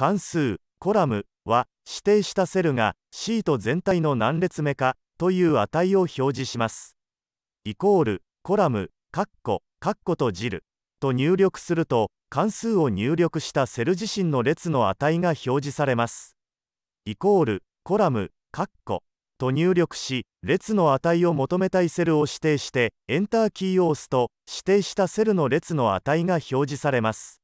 関数 COLUMN は指定したセルがシート全体の何列目かという値を表示します。イコール COLUMN カッコカッコ閉じると入力すると関数を入力したセル自身の列の値が表示されます。イコール COLUMN カッコと入力し列の値を求めたいセルを指定してエンターキーを押すと指定したセルの列の値が表示されます。